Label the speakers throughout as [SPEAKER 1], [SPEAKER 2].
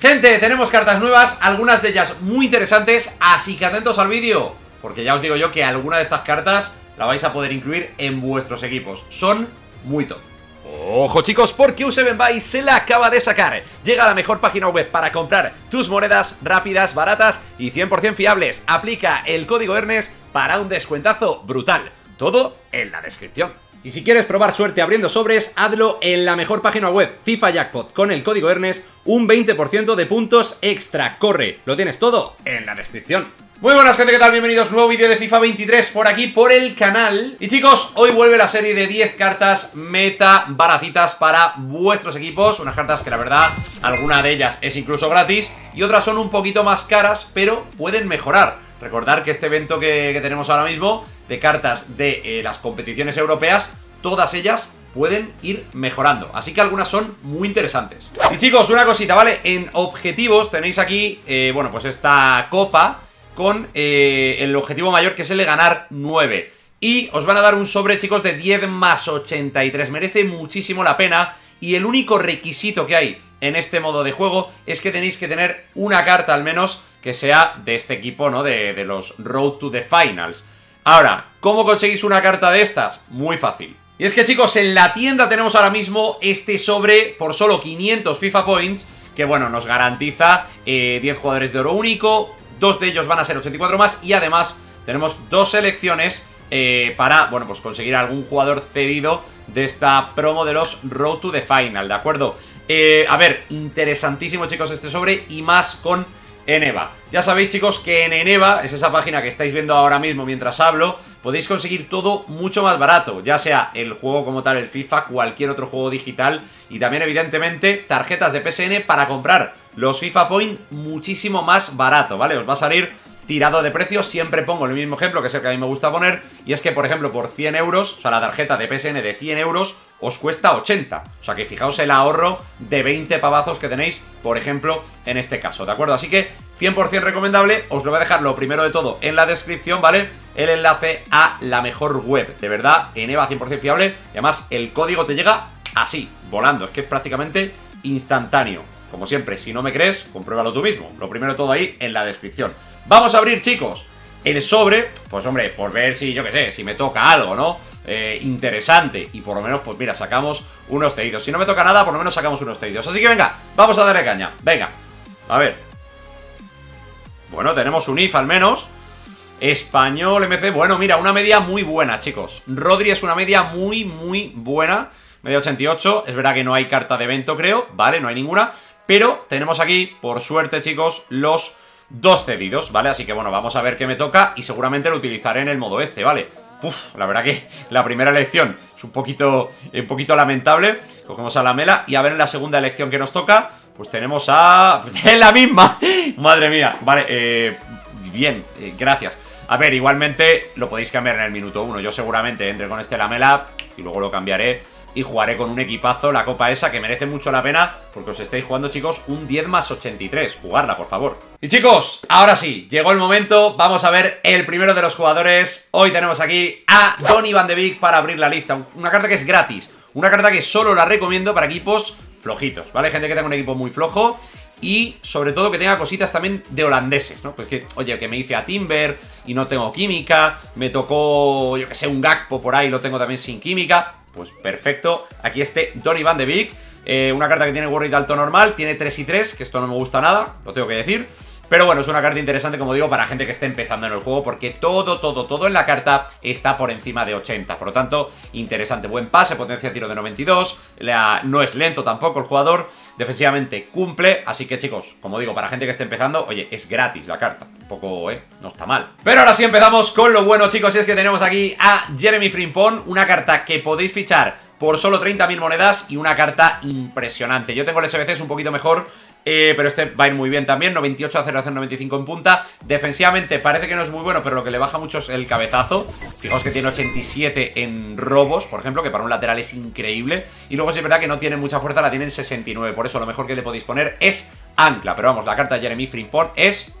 [SPEAKER 1] Gente, tenemos cartas nuevas, algunas de ellas muy interesantes, así que atentos al vídeo, porque ya os digo yo que alguna de estas cartas la vais a poder incluir en vuestros equipos. Son muy top. Ojo chicos, porque U7 Buy se la acaba de sacar. Llega a la mejor página web para comprar tus monedas rápidas, baratas y 100% fiables. Aplica el código ERNES para un descuentazo brutal. Todo en la descripción. Y si quieres probar suerte abriendo sobres, hazlo en la mejor página web, FIFA Jackpot, con el código ERNES, un 20% de puntos extra. Corre, lo tienes todo en la descripción. Muy buenas gente, ¿qué tal? Bienvenidos nuevo vídeo de FIFA 23 por aquí, por el canal Y chicos, hoy vuelve la serie de 10 cartas meta baratitas para vuestros equipos Unas cartas que la verdad, alguna de ellas es incluso gratis Y otras son un poquito más caras, pero pueden mejorar Recordar que este evento que, tenemos ahora mismo De cartas de eh, las competiciones europeas Todas ellas pueden ir mejorando. Así que algunas son muy interesantes. Y chicos, una cosita, ¿vale? En objetivos tenéis aquí, eh, bueno, pues esta copa con eh, el objetivo mayor que es el de ganar 9. Y os van a dar un sobre, chicos, de 10 más 83. Merece muchísimo la pena. Y el único requisito que hay en este modo de juego es que tenéis que tener una carta al menos que sea de este equipo, ¿no? De, de los Road to the Finals. Ahora, ¿cómo conseguís una carta de estas? Muy fácil. Y es que chicos, en la tienda tenemos ahora mismo este sobre por solo 500 FIFA Points que bueno, nos garantiza 10 eh, jugadores de oro único, Dos de ellos van a ser 84 más y además tenemos dos selecciones eh, para, bueno, pues conseguir algún jugador cedido de esta promo de los Road to the Final, ¿de acuerdo? Eh, a ver, interesantísimo chicos este sobre y más con Eneva. Ya sabéis chicos que en Eneva, es esa página que estáis viendo ahora mismo mientras hablo, podéis conseguir todo mucho más barato, ya sea el juego como tal, el FIFA, cualquier otro juego digital y también evidentemente tarjetas de PSN para comprar los FIFA Point muchísimo más barato, ¿vale? Os va a salir tirado de precio, siempre pongo el mismo ejemplo, que es el que a mí me gusta poner, y es que, por ejemplo, por 100 euros, o sea, la tarjeta de PSN de 100 euros, os cuesta 80. O sea que fijaos el ahorro de 20 pavazos que tenéis, por ejemplo, en este caso, ¿de acuerdo? Así que 100% recomendable, os lo voy a dejar lo primero de todo en la descripción, ¿vale? El enlace a la mejor web, de verdad, en EVA 100% fiable, y además el código te llega así, volando, es que es prácticamente instantáneo. Como siempre, si no me crees, compruébalo tú mismo. Lo primero de todo ahí en la descripción. Vamos a abrir, chicos, el sobre, pues hombre, por ver si, yo qué sé, si me toca algo, ¿no? Eh, interesante. Y por lo menos, pues mira, sacamos unos cedidos. Si no me toca nada, por lo menos sacamos unos cedidos. Así que venga, vamos a darle caña. Venga, a ver. Bueno, tenemos un IF al menos. Español, MC, bueno, mira, una media muy buena, chicos. Rodri es una media muy, muy buena. Media 88, es verdad que no hay carta de evento, creo, ¿vale? No hay ninguna. Pero tenemos aquí, por suerte, chicos, los dos cedidos, ¿vale? Así que bueno, vamos a ver qué me toca y seguramente lo utilizaré en el modo este, ¿vale? Uf, la verdad que la primera elección es un poquito, un poquito lamentable. Cogemos a la mela y a ver en la segunda elección que nos toca, pues tenemos a... ¡Es la misma! Madre mía, vale, eh, bien, eh, gracias. A ver, igualmente lo podéis cambiar en el minuto uno. Yo seguramente entre con este lamela y luego lo cambiaré y jugaré con un equipazo la copa esa que merece mucho la pena porque os estáis jugando chicos un 10 más 83, jugarla por favor. Y chicos, ahora sí, llegó el momento, vamos a ver el primero de los jugadores, hoy tenemos aquí a Donny Van de Beek para abrir la lista, una carta que es gratis, una carta que solo la recomiendo para equipos flojitos, ¿vale? Gente que tenga un equipo muy flojo y sobre todo que tenga cositas también de holandeses, ¿no? Pues que, oye, que me hice a Timber y no tengo química, me tocó, yo que sé, un Gakpo por ahí, lo tengo también sin química, pues perfecto. Aquí este Donny Van de Beek. Eh, una carta que tiene de alto normal. Tiene 3 y 3, que esto no me gusta nada, lo tengo que decir. Pero bueno, es una carta interesante, como digo, para gente que esté empezando en el juego, porque todo, todo, todo en la carta está por encima de 80. Por lo tanto, interesante. Buen pase, potencia de tiro de 92. no es lento tampoco el jugador. Defensivamente cumple. Así que, chicos, como digo, para gente que esté empezando, oye, es gratis la carta. Poco, ¿eh? No está mal. Pero ahora sí empezamos con lo bueno, chicos. Y es que tenemos aquí a Jeremy Frimpong, una carta que podéis fichar por solo 30.000 monedas y una carta impresionante. Yo tengo el SBC, es un poquito mejor eh, pero este va a ir muy bien también, 98 aceleración 95 en punta. Defensivamente parece que no es muy bueno, pero lo que le baja mucho es el cabezazo. Fijaos que tiene 87 en robos, por ejemplo, que para un lateral es increíble. Y luego sí es verdad que no tiene mucha fuerza, la tiene en 69. Por eso lo mejor que le podéis poner es ancla. Pero vamos, la carta de Jeremy Frimpong es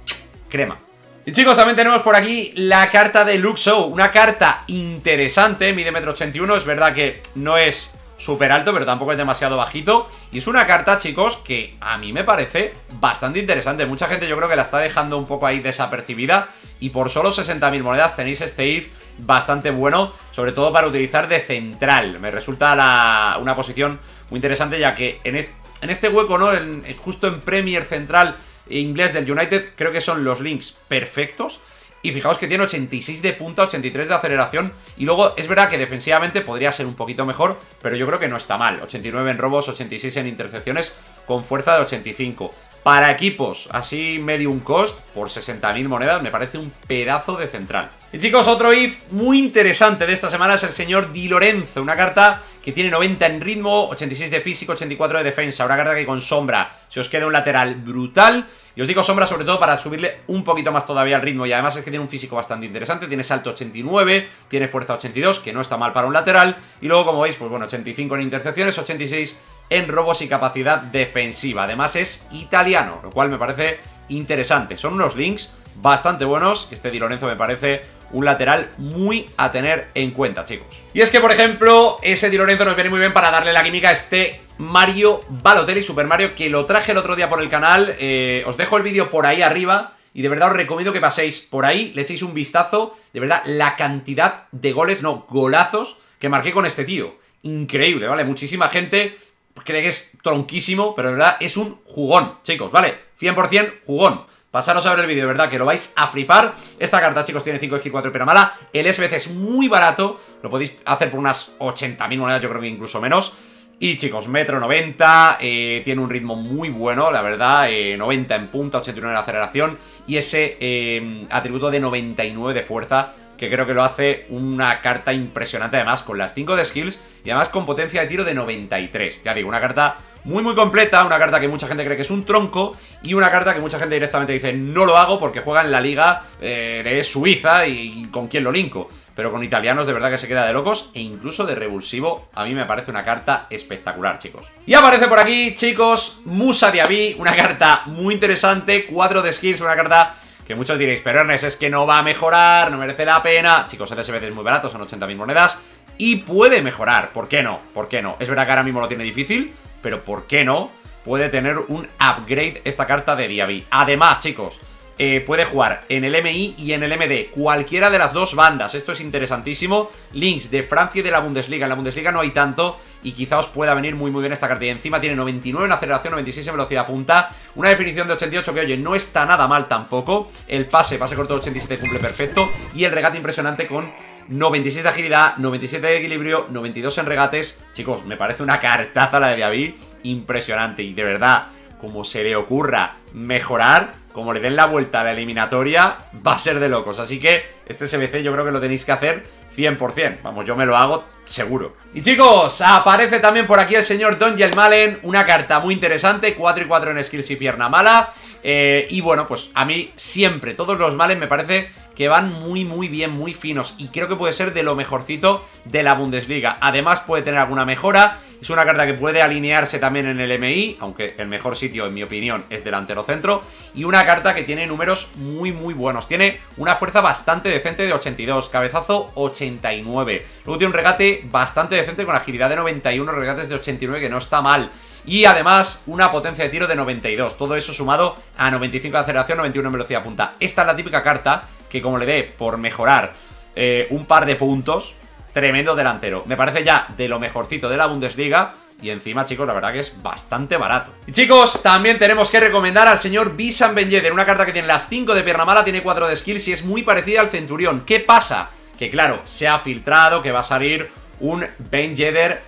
[SPEAKER 1] crema. Y chicos, también tenemos por aquí la carta de Luxo, una carta interesante, mide metro 81, es verdad que no es súper alto, pero tampoco es demasiado bajito. Y es una carta, chicos, que a mí me parece bastante interesante. Mucha gente yo creo que la está dejando un poco ahí desapercibida. Y por solo 60.000 monedas tenéis este if bastante bueno, sobre todo para utilizar de central. Me resulta una posición muy interesante, ya que en este, en este hueco, ¿no? justo en Premier Central inglés del United, creo que son los links perfectos. Y fijaos que tiene 86 de punta, 83 de aceleración. Y luego es verdad que defensivamente podría ser un poquito mejor, pero yo creo que no está mal. 89 en robos, 86 en intercepciones, con fuerza de 85. Para equipos así medium cost, por 60.000 monedas, me parece un pedazo de central. Y chicos, otro if muy interesante de esta semana es el señor Di Lorenzo, una carta que tiene 90 en ritmo, 86 de físico, 84 de defensa, una carta que con sombra se os queda un lateral brutal. Y os digo sombra sobre todo para subirle un poquito más todavía al ritmo y además es que tiene un físico bastante interesante, tiene salto 89, tiene fuerza 82, que no está mal para un lateral, y luego como veis, pues bueno, 85 en intercepciones, 86 en robos y capacidad defensiva. Además es italiano, lo cual me parece interesante. Son unos links bastante buenos. Este Di Lorenzo me parece un lateral muy a tener en cuenta, chicos. Y es que, por ejemplo, ese Di Lorenzo nos viene muy bien para darle la química a este Mario Balotelli, Super Mario, que lo traje el otro día por el canal. Eh, os dejo el vídeo por ahí arriba. Y de verdad os recomiendo que paséis por ahí, le echéis un vistazo. De verdad, la cantidad de goles, no, golazos que marqué con este tío. Increíble, ¿vale? Muchísima gente cree que es tronquísimo, pero de verdad es un jugón, chicos, ¿vale? 100% jugón. Pasaros a ver el vídeo, de verdad, que lo vais a flipar. Esta carta, chicos, tiene 5 x 4 pero mala. El SBC es muy barato. Lo podéis hacer por unas 80.000 monedas, yo creo que incluso menos. Y chicos, metro 90, eh, tiene un ritmo muy bueno, la verdad, 90 eh, en punta, 89 en aceleración y ese eh, atributo de 99 de fuerza que creo que lo hace una carta impresionante además con las 5 de skills y además con potencia de tiro de 93. Ya digo, una carta muy muy completa, una carta que mucha gente cree que es un tronco y una carta que mucha gente directamente dice no lo hago porque juega en la liga eh, de Suiza y con quién lo linko. Pero con italianos de verdad que se queda de locos e incluso de revulsivo. A mí me parece una carta espectacular, chicos. Y aparece por aquí, chicos, Musa Diaby, una carta muy interesante, 4 de skills, una carta que muchos diréis, pero Ernest, es que no va a mejorar, no merece la pena. Chicos, el SBC es muy barato, son 80.000 monedas. Y puede mejorar, ¿por qué no? ¿Por qué no? Es verdad que ahora mismo lo tiene difícil, pero ¿por qué no? Puede tener un upgrade esta carta de Diaby. Además, chicos, eh, puede jugar en el MI y en el MD, cualquiera de las dos bandas. Esto es interesantísimo. Links de Francia y de la Bundesliga. En la Bundesliga no hay tanto y quizá os pueda venir muy muy bien esta carta. Y encima tiene 99 en aceleración, 96 en velocidad punta, una definición de 88 que oye, no está nada mal tampoco. El pase, pase corto de 87 cumple perfecto y el regate impresionante con 96 de agilidad, 97 de equilibrio, 92 en regates. Chicos, me parece una cartaza la de David, impresionante y de verdad, como se le ocurra mejorar como le den la vuelta a la eliminatoria, va a ser de locos. Así que este SBC yo creo que lo tenéis que hacer 100%. Vamos, yo me lo hago seguro. Y chicos, aparece también por aquí el señor Don Malen, una carta muy interesante, 4 y 4 en skills y pierna mala. Eh, y bueno, pues a mí siempre, todos los males me parece que van muy muy bien, muy finos y creo que puede ser de lo mejorcito de la Bundesliga. Además puede tener alguna mejora, es una carta que puede alinearse también en el MI, aunque el mejor sitio en mi opinión es delantero centro, y una carta que tiene números muy muy buenos. Tiene una fuerza bastante decente de 82, cabezazo 89. Luego tiene un regate bastante decente con agilidad de 91, regates de 89 que no está mal. Y además una potencia de tiro de 92. Todo eso sumado a 95 de aceleración, 91 en velocidad punta. Esta es la típica carta que como le dé por mejorar eh, un par de puntos, tremendo delantero. Me parece ya de lo mejorcito de la Bundesliga. Y encima, chicos, la verdad que es bastante barato. Y chicos, también tenemos que recomendar al señor Bisan Ben Una carta que tiene las 5 de pierna mala, tiene 4 de skills y es muy parecida al Centurión. ¿Qué pasa? Que claro, se ha filtrado que va a salir un Ben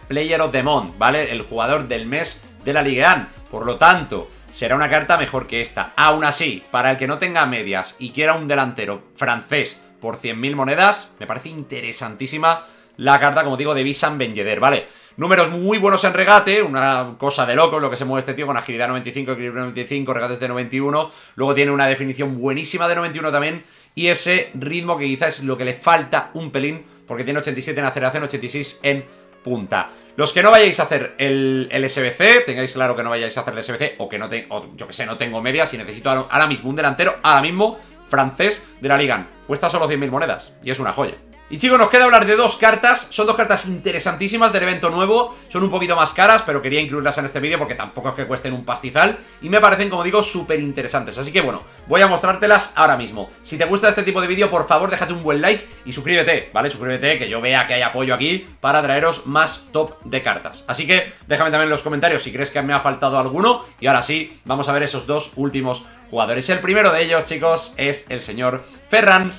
[SPEAKER 1] Player of the Month, ¿vale? El jugador del mes de la Liga Por lo tanto, será una carta mejor que esta. Aún así, para el que no tenga medias y quiera un delantero francés por 100.000 monedas, me parece interesantísima la carta, como digo, de Bisan Ben ¿vale? Números muy buenos en regate, una cosa de loco lo que se mueve este tío con agilidad 95, equilibrio 95, regates de 91. Luego tiene una definición buenísima de 91 también. Y ese ritmo que quizás es lo que le falta un pelín, porque tiene 87 en aceleración, 86 en punta. Los que no vayáis a hacer el, SBC, tengáis claro que no vayáis a hacer el SBC o que no tengo, yo que sé, no tengo medias y necesito ahora mismo un delantero, ahora mismo francés de la Liga. Cuesta solo 100.000 monedas y es una joya. Y chicos, nos queda hablar de dos cartas, son dos cartas interesantísimas del evento nuevo, son un poquito más caras, pero quería incluirlas en este vídeo porque tampoco es que cuesten un pastizal, y me parecen, como digo, súper interesantes, así que bueno, voy a mostrártelas ahora mismo. Si te gusta este tipo de vídeo, por favor, déjate un buen like y suscríbete, ¿vale? Suscríbete, que yo vea que hay apoyo aquí para traeros más top de cartas. Así que déjame también en los comentarios si crees que me ha faltado alguno, y ahora sí, vamos a ver esos dos últimos jugadores. El primero de ellos, chicos, es el señor Ferran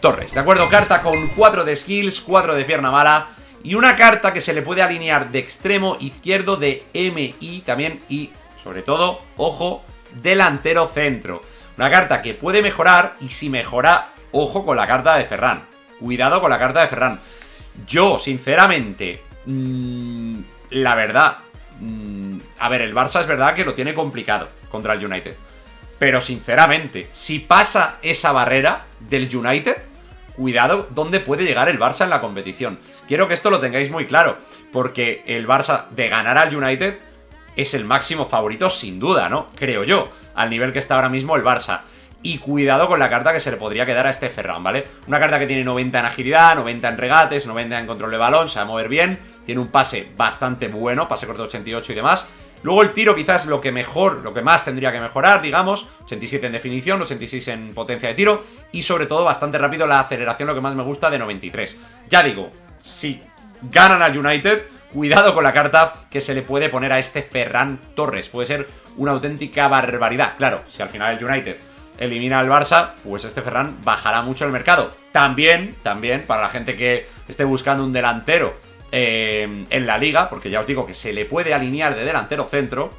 [SPEAKER 1] Torres, ¿de acuerdo? Carta con 4 de skills, 4 de pierna mala y una carta que se le puede alinear de extremo izquierdo de MI también y, sobre todo, ojo, delantero centro. Una carta que puede mejorar y si mejora, ojo con la carta de Ferran. Cuidado con la carta de Ferran. Yo, sinceramente, mmm, la verdad, mmm, a ver, el Barça es verdad que lo tiene complicado contra el United. Pero sinceramente, si pasa esa barrera del United, cuidado dónde puede llegar el Barça en la competición. Quiero que esto lo tengáis muy claro, porque el Barça de ganar al United es el máximo favorito sin duda, ¿no? Creo yo, al nivel que está ahora mismo el Barça. Y cuidado con la carta que se le podría quedar a este Ferran, ¿vale? Una carta que tiene 90 en agilidad, 90 en regates, 90 en control de balón, se va a mover bien, tiene un pase bastante bueno, pase corto 88 y demás. Luego el tiro quizás lo que mejor, lo que más tendría que mejorar, digamos, 87 en definición, 86 en potencia de tiro y sobre todo bastante rápido la aceleración, lo que más me gusta, de 93. Ya digo, si ganan al United, cuidado con la carta que se le puede poner a este Ferran Torres. Puede ser una auténtica barbaridad. Claro, si al final el United elimina al Barça, pues este Ferran bajará mucho el mercado. También, también, para la gente que esté buscando un delantero eh, en la liga, porque ya os digo que se le puede alinear de delantero centro.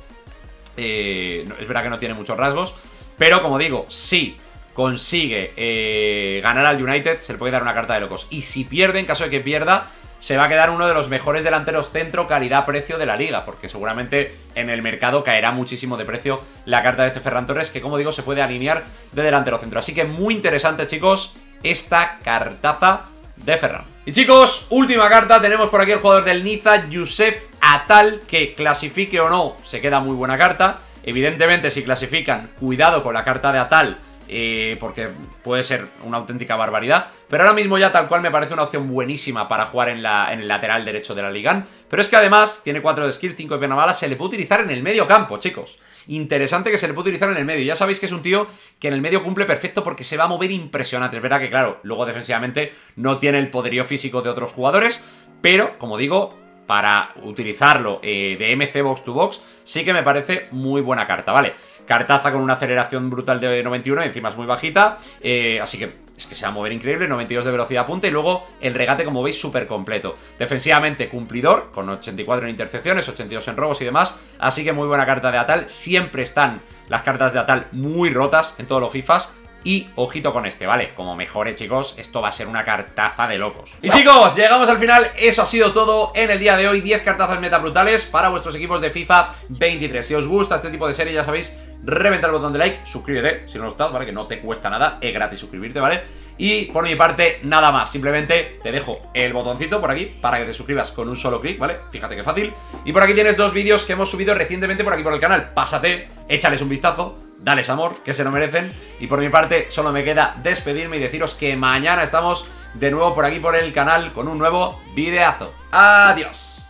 [SPEAKER 1] Eh, es verdad que no tiene muchos rasgos, pero como digo, si consigue eh, ganar al United, se le puede dar una carta de locos. Y si pierde, en caso de que pierda, se va a quedar uno de los mejores delanteros centro calidad-precio de la liga, porque seguramente en el mercado caerá muchísimo de precio la carta de este Ferran Torres, que como digo, se puede alinear de delantero centro. Así que muy interesante, chicos, esta cartaza de Ferran. Y chicos, última carta, tenemos por aquí el jugador del Niza, Yusef Atal, que clasifique o no, se queda muy buena carta. Evidentemente, si clasifican, cuidado con la carta de Atal, eh, porque puede ser una auténtica barbaridad. Pero ahora mismo ya tal cual me parece una opción buenísima para jugar en, la, en el lateral derecho de la Liga. Pero es que además tiene 4 de skill, 5 de pierna mala, se le puede utilizar en el medio campo, chicos. Interesante que se le puede utilizar en el medio. Ya sabéis que es un tío que en el medio cumple perfecto porque se va a mover impresionante. Es verdad que, claro, luego defensivamente no tiene el poderío físico de otros jugadores, pero, como digo, para utilizarlo eh, de MC Box to Box, sí que me parece muy buena carta, ¿vale? Cartaza con una aceleración brutal de 91, encima es muy bajita, eh, así que es que se va a mover increíble, 92 de velocidad punta y luego el regate, como veis, súper completo. Defensivamente, cumplidor, con 84 en intercepciones, 82 en robos y demás, así que muy buena carta de Atal, siempre están las cartas de Atal muy rotas en todos los FIFAs, y ojito con este, ¿vale? Como mejore, chicos, esto va a ser una cartaza de locos. Y chicos, llegamos al final. Eso ha sido todo en el día de hoy. 10 cartazas meta brutales para vuestros equipos de FIFA 23. Si os gusta este tipo de serie, ya sabéis, reventar el botón de like, suscríbete si no lo estás, ¿vale? Que no te cuesta nada, es gratis suscribirte, ¿vale? Y por mi parte, nada más. Simplemente te dejo el botoncito por aquí para que te suscribas con un solo clic, ¿vale? Fíjate qué fácil. Y por aquí tienes dos vídeos que hemos subido recientemente por aquí por el canal. Pásate, échales un vistazo dales amor, que se lo merecen. Y por mi parte, solo me queda despedirme y deciros que mañana estamos de nuevo por aquí por el canal con un nuevo videazo. Adiós.